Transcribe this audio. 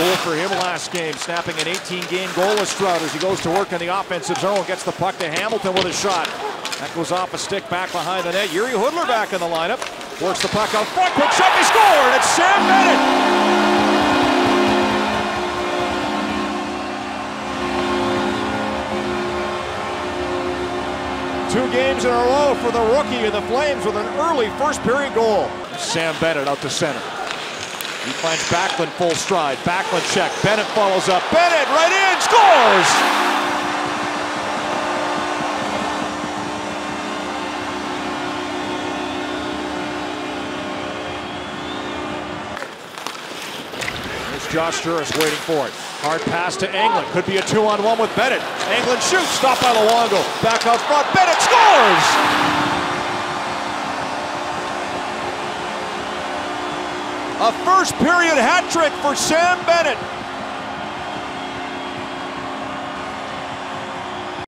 Goal for him last game, snapping an 18-game goalless drought as he goes to work in the offensive zone. Gets the puck to Hamilton with a shot. That goes off a stick back behind the net. Jiri Hudler back in the lineup. Works the puck out front. Quick shot. They it's Sam Bennett. Two games in a row for the rookie and the Flames with an early first period goal. Sam Bennett out to center. He finds Backlund full stride. Backlund check. Bennett follows up. Bennett right in. Scores! Here's Josh Jooris waiting for it. Hard pass to Engelland. Could be a two-on-one with Bennett. Engelland shoots. Stopped by Luongo. Back out front. Bennett scores! A first period hat trick for Sam Bennett.